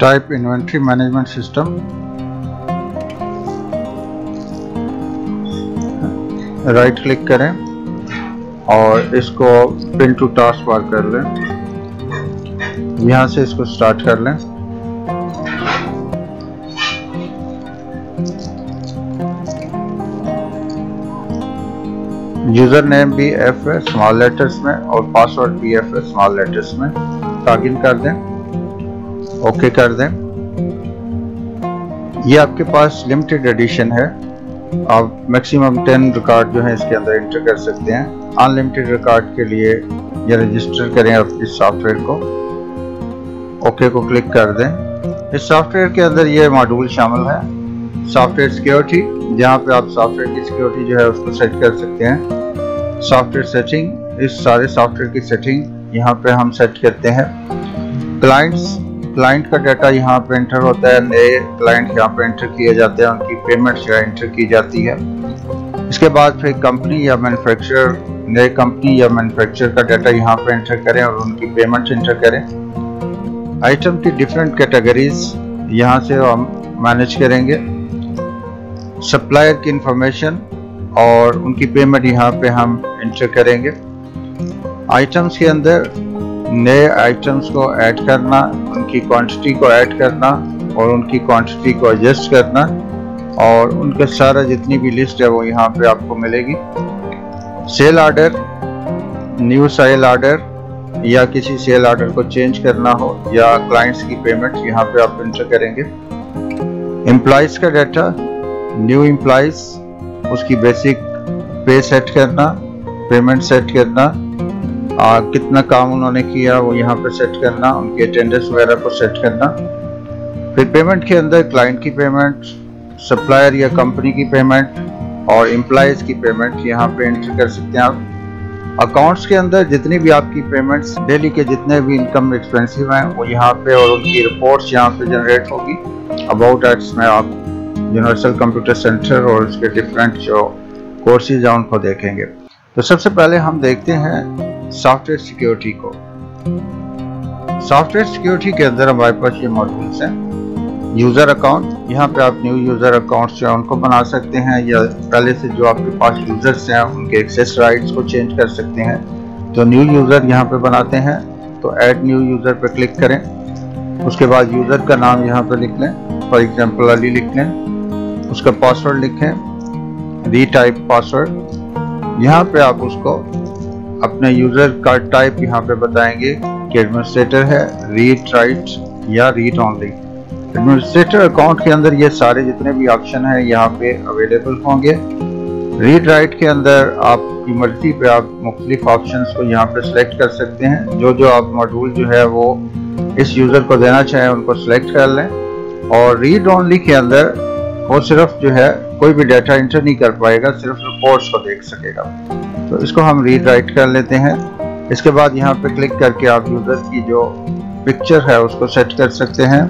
Type inventory management system right click करें और इसको पिन टू टास्क बार कर लें। यहाँ से इसको स्टार्ट कर लें। यूज़र नेम भी एफ़ है स्मॉल लेटर्स में, और पासवर्ड भी एफ़ है स्मॉल लेटर्स में। लॉगिन कर दें। ओके कर दें। ये आपके पास लिमिटेड एडिशन है। आप मैक्सिमम टेन रिकॉर्ड जो है इसके अंदर इंटर कर सकते हैं। अनलिमिटेड रिकॉर्ड के लिए ये रजिस्टर करें आप इस सॉफ्टवेयर को। ओके को क्लिक कर दें। इस सॉफ्टवेयर के अंदर ये मॉड्यूल शामिल है। सॉफ्टवेयर सिक्योरिटी जहाँ पे आप सॉफ्टवेयर की सिक्योरिटी जो है उसको सेट कर सकते हैं। सॉफ्टवेयर सेटिंग इस सारे सॉफ्टवेयर की सेटिंग यहाँ पे हम सेट करते हैं। क्लाइंट्स क्लाइंट का डाटा यहाँ पे एंटर होता है, नए क्लाइंट यहाँ पे एंटर किए जाते हैं, उनकी पेमेंट जो एंटर की जाती है। इसके बाद फिर कंपनी या मैन्युफैक्चरर, नए कंपनी या मैन्युफैक्चरर का डाटा यहाँ पे एंटर करें और उनकी पेमेंट एंटर करें। आइटम की डिफरेंट कैटेगरीज यहाँ से हम मैनेज करेंगे। सप्लायर की इंफॉर्मेशन और उनकी पेमेंट यहाँ पे हम इंटर करेंगे। आइटम्स के अंदर नए आइटम्स को ऐड करना, उनकी क्वांटिटी को ऐड करना और उनकी क्वांटिटी को एडजस्ट करना और उनके सारा जितनी भी लिस्ट है वो यहाँ पे आपको मिलेगी। Sale order new sale order या किसी सेल ऑर्डर को चेंज करना हो या क्लाइंट्स की पेमेंट यहाँ पे आप इंटर करेंगे। एम्प्लॉयज़ का डाटा न्यू एम्प्लॉयज़ उसकी बेसिक पे सेट करना पेमेंट सेट करना आ, कितना काम उन्होंने किया वो यहाँ पे सेट करना उनके अटेंडेंस वगैरह को सेट करना। फिर पेमेंट के अंदर क्लाइंट की पेमेंट सप्लायर या कंपनी की पेमेंट और एम्प्लॉयज़ की पेमेंट यहाँ पे एंट्री कर सकते हैं आप। अकाउंट्स के अंदर जितनी भी आपकी पेमेंट्स डेली के जितने भी इनकम एक्सपेंसिव हैं वो यहाँ पे और उनकी रिपोर्ट्स यहाँ पे जनरेट होगी। अबाउट एट्स में आप यूनिवर्सल कंप्यूटर सेंटर और उसके डिफरेंट जो कोर्सेज हैं उनको देखेंगे। तो सबसे पहले हम देखते हैं सॉफ्टवेयर सिक्योरिटी को। सॉफ्टवेयर सिक्योरिटी के अंदर हमारे पास ये मॉड्यूल्स हैं। यूज़र अकाउंट, यहाँ पे आप न्यू यूज़र अकाउंट्स जो है उनको बना सकते हैं, या पहले से जो आपके पास यूज़र्स हैं, उनके एक्सेस राइट्स को चेंज कर सकते हैं। तो न्यू यूज़र यहाँ पे बनाते हैं तो ऐड न्यू यूज़र पे क्लिक करें। उसके बाद यूज़र का नाम यहाँ पे लिख लें। फॉर एग्जांपल, अली लिख लें। उसका पासवर्ड लिखें। री टाइप पासवर्ड यहाँ पे आप उसको अपने यूज़र का टाइप यहाँ पे बताएँगे कि एडमिनिस्ट्रेटर है रीड राइट या रीड ऑनली एडमिनिस्ट्रेटर अकाउंट के अंदर ये सारे जितने भी ऑप्शन हैं यहाँ पे अवेलेबल होंगे. रीड राइट के अंदर आपकी मर्ज़ी पे आप मुख्तलिफ़ ऑप्शन को यहाँ पे सिलेक्ट कर सकते हैं. जो जो आप मॉड्यूल जो है वो इस यूज़र को देना चाहें उनको सिलेक्ट कर लें. और रीड ओनली के अंदर वो सिर्फ़ जो है कोई भी डाटा इंटर नहीं कर पाएगा, सिर्फ़ रिपोर्ट्स को देख सकेगा. तो इसको हम रीड राइट कर लेते हैं। इसके बाद यहाँ पे क्लिक करके आप यूज़र की जो पिक्चर है उसको सेट कर सकते हैं।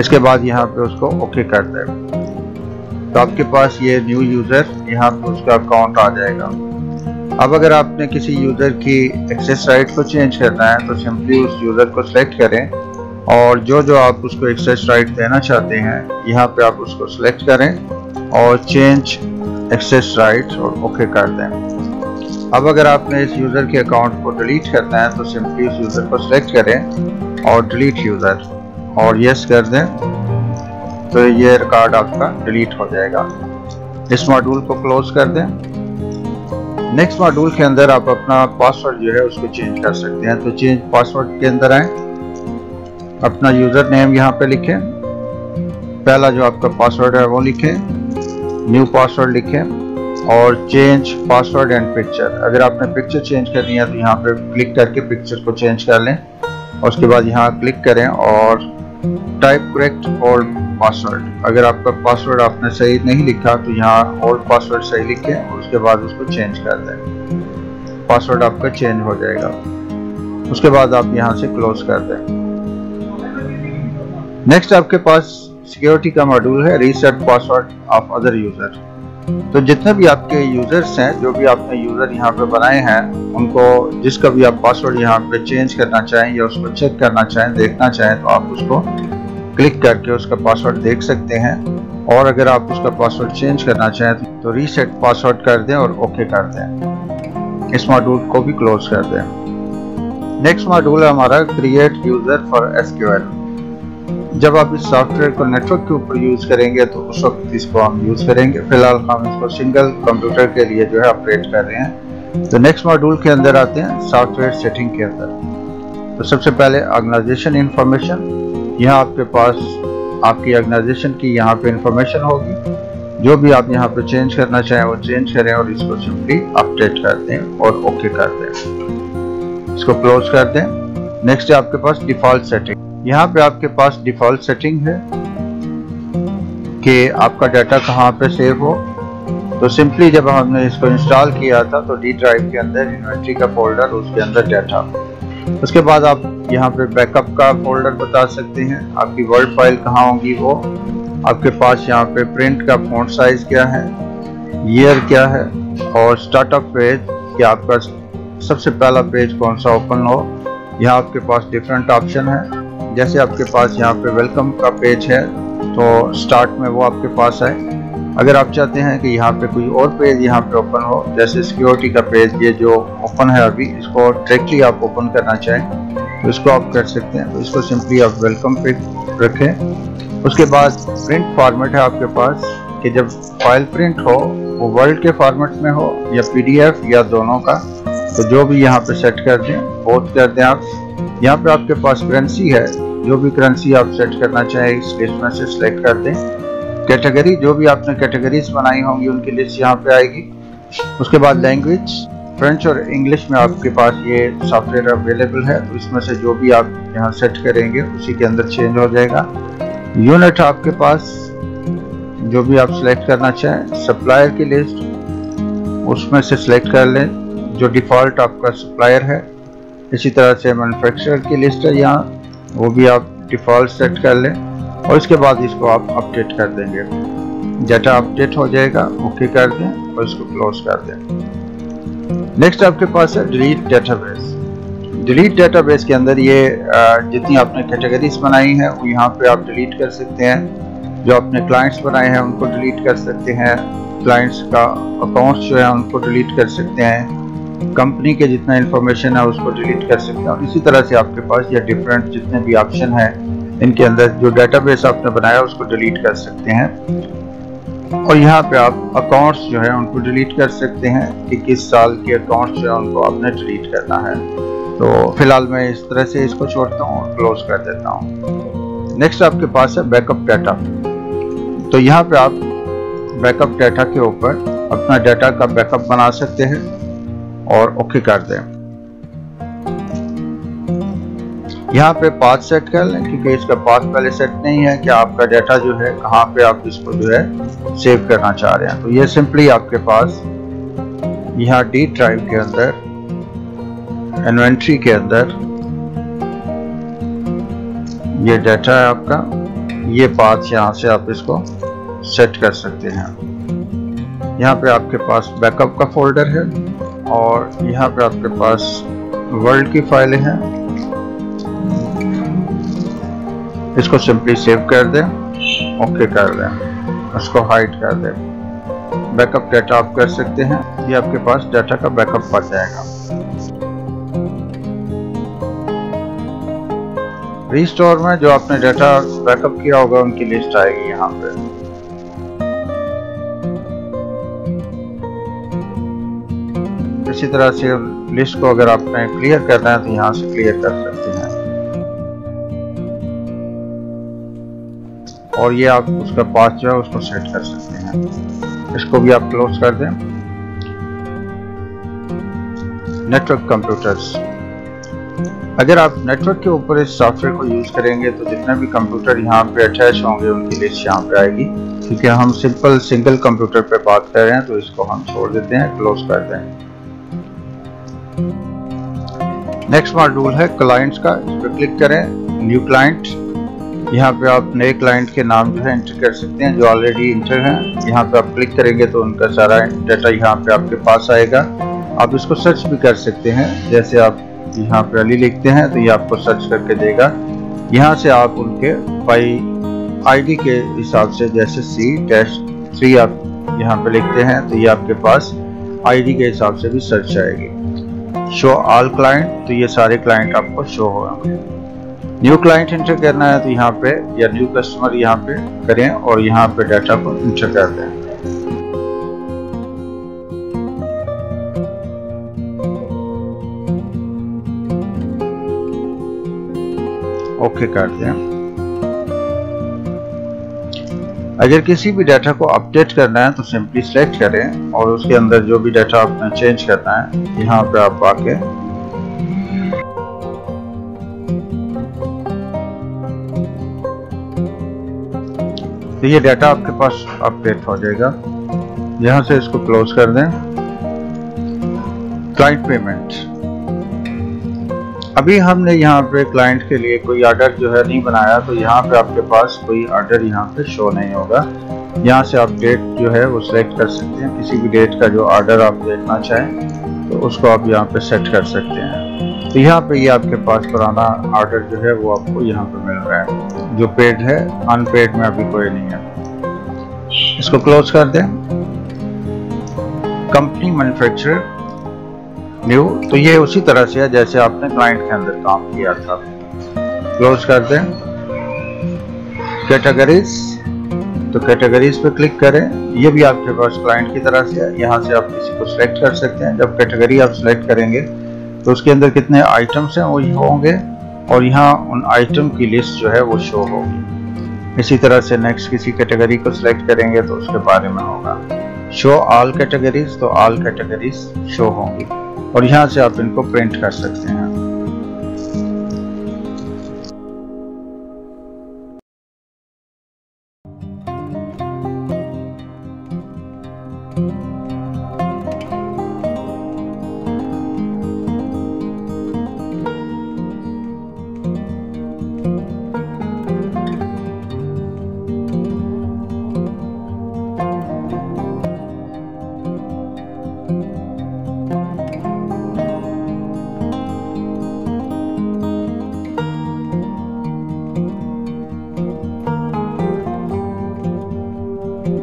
इसके बाद यहाँ पे उसको ओके कर दे। तो आपके पास ये न्यू यूज़र यहाँ पे उसका अकाउंट आ जाएगा। अब अगर आपने किसी यूज़र की एक्सेस राइट को चेंज करना है तो सिंपली उस यूज़र को सिलेक्ट करें और जो जो आप उसको एक्सेस राइट देना चाहते हैं, यहाँ पे आप उसको सिलेक्ट करें और चेंज एक्सेस राइट और ओके कर दें। अब अगर आपने इस यूज़र के अकाउंट को डिलीट करना है तो सिंपली इस यूज़र को सिलेक्ट करें और डिलीट यूज़र। और यस कर दें तो ये रिकॉर्ड आपका डिलीट हो जाएगा। इस मॉड्यूल को क्लोज कर दें। नेक्स्ट मॉड्यूल के अंदर आप अपना पासवर्ड जो है, उसको चेंज कर सकते हैं। तो चेंज पासवर्ड के अंदर आए। अपना यूज़र नेम यहाँ पे लिखें। पहला जो आपका पासवर्ड है, वो लिखें। न्यू पासवर्ड लिखें और चेंज पासवर्ड एंड पिक्चर अगर आपने पिक्चर चेंज करनी है तो यहाँ पे क्लिक करके पिक्चर को चेंज कर लें। और उसके बाद यहाँ क्लिक करें और टाइप करेक्ट ओल्ड पासवर्ड अगर आपका पासवर्ड आपने सही नहीं लिखा तो यहाँ ओल्ड पासवर्ड सही लिखें और उसके बाद उसको चेंज कर दें। पासवर्ड आपका चेंज हो जाएगा। उसके बाद आप यहाँ से क्लोज कर दें। नेक्स्ट आपके पास सिक्योरिटी का मॉड्यूल है reset password of other user तो जितने भी आपके यूज़र्स हैं, जो भी आपने यूज़र यहाँ पे बनाए हैं, उनको जिसका भी आप पासवर्ड यहाँ पे चेंज करना चाहें या उसको चेक करना चाहें, देखना चाहें तो आप उसको क्लिक करके उसका पासवर्ड देख सकते हैं। और अगर आप उसका पासवर्ड चेंज करना चाहें तो रीसेट पासवर्ड कर दें और ओके कर दें। इस मॉड्यूल को भी क्लोज कर दें। नेक्स्ट मॉड्यूल है हमारा क्रिएट यूज़र फॉर एसक्यूएल जब आप इस सॉफ्टवेयर को नेटवर्क के ऊपर यूज़ करेंगे तो उस वक्त इसको हम यूज़ करेंगे। फ़िलहाल हम इसको सिंगल कंप्यूटर के लिए जो है ऑपरेट कर रहे हैं। तो नेक्स्ट मॉड्यूल के अंदर आते हैं, सॉफ्टवेयर सेटिंग के अंदर। तो सबसे पहले ऑर्गेनाइजेशन इंफॉर्मेशन यहाँ आपके पास, आपकी ऑर्गेनाइजेशन की यहाँ पे इंफॉर्मेशन होगी। जो भी आप यहाँ पे चेंज करना चाहें, वो चेंज करें और इसको सिंपली अपडेट कर दें और ओके कर दें। इसको क्लोज कर दें। नेक्स्ट है आपके पास डिफ़ॉल्ट सेटिंग यहाँ पे आपके पास डिफ़ॉल्ट सेटिंग है कि आपका डाटा कहाँ पे सेव हो. तो सिंपली जब हमने इसको इंस्टॉल किया था तो डी ड्राइव के अंदर इन्वेंट्री का फोल्डर उसके अंदर डाटा उसके बाद आप यहाँ पे बैकअप का फोल्डर बता सकते हैं. आपकी वर्ड फ़ाइल कहाँ होगी वो. आपके पास यहाँ पे प्रिंट का फ़ोन साइज़ क्या है ईयर क्या है, और स्टार्टअप पेज कि आपका सबसे पहला पेज कौन सा ओपन हो. यहाँ आपके पास डिफरेंट ऑप्शन है। जैसे आपके पास यहाँ पे वेलकम का पेज है तो स्टार्ट में वो आपके पास है अगर आप चाहते हैं कि यहाँ पे कोई और पेज यहाँ पे ओपन हो, जैसे सिक्योरिटी का पेज ये जो ओपन है अभी, इसको डायरेक्टली आप ओपन करना चाहें तो इसको आप कर सकते हैं। तो इसको सिंपली आप वेलकम पे रखें। उसके बाद प्रिंट फॉर्मेट है आपके पास, कि जब फ़ाइल प्रिंट हो, वो वर्ल्ड के फॉर्मेट में हो, या पीडीएफ या दोनों का तो जो भी यहाँ पे सेट कर दें बोथ कर दें आप। यहाँ पे आपके पास करेंसी है। जो भी करेंसी आप सेट करना चाहें, इस लिस्ट में से सिलेक्ट कर दें। कैटेगरी जो भी आपने कैटेगरीज बनाई होंगी, उनकी लिस्ट यहाँ पे आएगी। उसके बाद लैंग्वेज फ्रेंच और इंग्लिश में आपके पास ये सॉफ्टवेयर अवेलेबल है। तो इसमें से जो भी आप यहाँ सेट करेंगे, उसी के अंदर चेंज हो जाएगा। यूनिट आपके पास, जो भी आप सिलेक्ट करना चाहें सप्लायर की लिस्ट उसमें से सिलेक्ट कर लें। जो डिफ़ॉल्ट आपका सप्लायर है, इसी तरह से मैनुफैक्चरर की लिस्ट है यहाँ, वो भी आप डिफ़ॉल्ट सेट कर लें और इसके बाद इसको आप अपडेट कर देंगे। डाटा अपडेट हो जाएगा ओके कर दें और इसको क्लोज कर दें। नेक्स्ट आपके पास है डिलीट डेटाबेस डिलीट डेटाबेस के अंदर ये जितनी आपने कैटेगरीज बनाई हैं, वो यहाँ पे आप डिलीट कर सकते हैं। जो आपने क्लाइंट्स बनाए हैं, उनको डिलीट कर सकते हैं। क्लाइंट्स का अकाउंट्स जो है, उनको डिलीट कर सकते हैं। कंपनी के जितना इन्फॉर्मेशन है, उसको डिलीट कर सकते हैं। इसी तरह से आपके पास या डिफरेंट जितने भी ऑप्शन है, इनके अंदर जो डेटाबेस आपने बनाया, उसको डिलीट कर सकते हैं। और यहाँ पे आप अकाउंट्स जो है, उनको डिलीट कर सकते हैं कि किस साल के अकाउंट्स जो है, उनको आपने डिलीट करना है। तो फ़िलहाल मैं इस तरह से इसको छोड़ता हूँ और क्लोज कर देता हूँ। नेक्स्ट आपके पास है बैकअप डाटा तो यहाँ पे आप बैकअप डाटा के ऊपर अपना डाटा का बैकअप बना सकते हैं। और ओके कर दें। यहाँ पे पाथ सेट कर लें क्योंकि इसका पाथ पहले सेट नहीं है कि आपका डाटा जो है, कहाँ पे आप इसको जो है सेव करना चाह रहे हैं। तो ये सिंपली आपके पास यहाँ डी ड्राइव के अंदर, इन्वेंट्री के अंदर ये डाटा है आपका। ये पाथ यहाँ से आप इसको सेट कर सकते हैं। यहाँ पे आपके पास बैकअप का फोल्डर है। और यहाँ पे आपके पास वर्ल्ड की फाइलें हैं। इसको सिंपली सेव कर दें ओके कर दें, उसको हाइड कर दें। बैकअप डाटा आप कर सकते हैं, ये आपके पास डाटा का बैकअप पड़ जाएगा। रिस्टोर में जो आपने डाटा बैकअप किया होगा, उनकी लिस्ट आएगी यहाँ पे। इसी तरह से लिस्ट को अगर आपने क्लियर करना है तो यहाँ से क्लियर कर सकते हैं। और ये आप उसका पाथ जो है, उसको सेट कर सकते हैं। इसको भी आप क्लोज कर दें। नेटवर्क कंप्यूटर्स अगर आप नेटवर्क के ऊपर इस सॉफ्टवेयर को यूज़ करेंगे तो जितने भी कंप्यूटर यहाँ पे अटैच होंगे, उनकी लिस्ट यहाँ पे आएगी। क्योंकि हम सिंपल सिंगल कंप्यूटर पे बात कर रहे हैं तो इसको हम छोड़ देते हैं क्लोज कर दें। नेक्स्ट मॉड्यूल है क्लाइंट्स का, इस पर क्लिक करें न्यू क्लाइंट यहाँ पे आप नए क्लाइंट के नाम जो है एंटर कर सकते हैं, जो ऑलरेडी इंटर हैं। यहाँ पे आप क्लिक करेंगे तो उनका सारा डाटा यहाँ पे आपके पास आएगा। आप इसको सर्च भी कर सकते हैं, जैसे आप यहाँ पे अली लिखते हैं तो ये आपको सर्च करके देगा। यहाँ से आप उनके बाई आईडी के हिसाब से, जैसे सी डैश थ्री आप यहाँ पे लिखते हैं तो ये आपके पास आईडी के हिसाब से भी सर्च आएगी। शो ऑल क्लाइंट तो ये सारे क्लाइंट आपको शो होगा। न्यू क्लाइंट इंटर करना है तो यहाँ पे, या न्यू कस्टमर यहाँ पे करें और यहाँ पे डाटा को इंटर कर दें। ओके कर दें। अगर किसी भी डाटा को अपडेट करना है तो सिंपली सेलेक्ट करें और उसके अंदर जो भी डाटा आपने चेंज करना है, यहाँ पे आप आके तो ये डाटा आपके पास अपडेट हो जाएगा। यहाँ से इसको क्लोज कर दें। क्लाइंट पेमेंट अभी हमने यहाँ पे क्लाइंट के लिए कोई ऑर्डर जो है नहीं बनाया तो यहाँ पे आपके पास कोई ऑर्डर यहाँ पे शो नहीं होगा। यहाँ से आप डेट जो है वो सिलेक्ट कर सकते हैं। किसी भी डेट का जो ऑर्डर आप देखना चाहें तो उसको आप यहाँ पे सेट कर सकते हैं। तो यहाँ पे ये यह आपके पास पुराना ऑर्डर जो है वो आपको यहाँ पे मिल रहा है। जो पेड है अनपेड में अभी कोई नहीं है। इसको क्लोज कर दें। Company manufacturer new. तो ये उसी तरह से है जैसे आपने क्लाइंट के अंदर काम किया था। क्लोज कर दें कैटेगरीज तो कैटेगरीज पे क्लिक करें। ये भी आपके पास क्लाइंट की तरह से है। यहाँ से आप किसी को सिलेक्ट कर सकते हैं। जब कैटेगरी आप सिलेक्ट करेंगे तो उसके अंदर कितने आइटम्स हैं वो होंगे। और यहाँ उन आइटम की लिस्ट जो है वो शो होगी। इसी तरह से नेक्स्ट किसी कैटेगरी को सिलेक्ट करेंगे तो उसके बारे में होगा। शो ऑल कैटेगरीज तो ऑल कैटेगरीज शो होंगी। और यहाँ से आप इनको प्रिंट कर सकते हैं।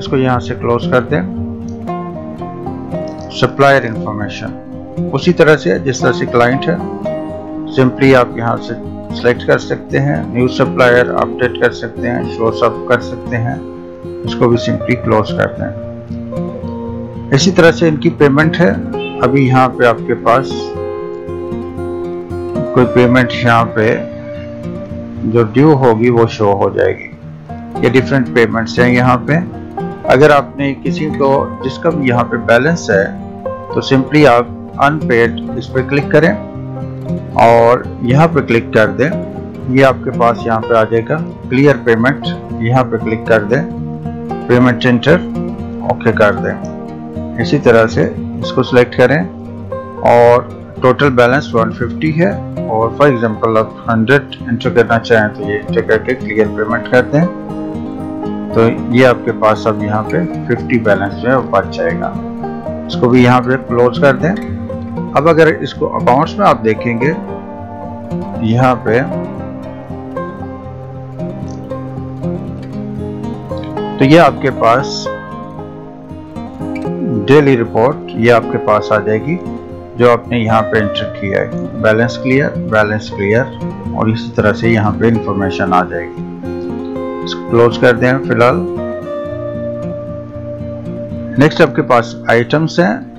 इसको यहाँ से क्लोज कर दें। सप्लायर इंफॉर्मेशन उसी तरह से, जिस तरह से क्लाइंट है सिंपली आप यहाँ से सिलेक्ट कर सकते हैं न्यू सप्लायर अपडेट कर सकते हैं शो सब कर सकते हैं, इसको भी सिंपली क्लोज कर दें। इसी तरह से इनकी पेमेंट है। अभी यहाँ पे आपके पास कोई पेमेंट यहाँ पे जो ड्यू होगी, वो शो हो जाएगी। ये डिफरेंट पेमेंट्स हैं यहाँ पे। अगर आपने किसी को जिसका भी यहाँ पे बैलेंस है तो सिंपली आप अनपेड इस पर क्लिक करें और यहाँ पे क्लिक कर दें। ये आपके पास यहाँ पे आ जाएगा। क्लियर पेमेंट यहाँ पे क्लिक कर दें। पेमेंट एंटर ओके कर दें। इसी तरह से इसको सिलेक्ट करें और टोटल बैलेंस 150 है और फॉर एग्जांपल आप 100 इंटर करना चाहें तो ये इंटर करके क्लियर पेमेंट कर दें। तो ये आपके पास अब यहाँ पे 50 बैलेंस जो है वो बच जाएगा। इसको भी यहाँ पे क्लोज कर दें। अब अगर इसको अकाउंट्स में आप देखेंगे, यहाँ पे तो ये आपके पास डेली रिपोर्ट ये आपके पास आ जाएगी, जो आपने यहाँ पे एंटर किया है। बैलेंस क्लियर बैलेंस क्लियर और इसी तरह से यहाँ पे इंफॉर्मेशन आ जाएगी। क्लोज कर दें फ़िलहाल। नेक्स्ट आपके पास आइटम्स हैं।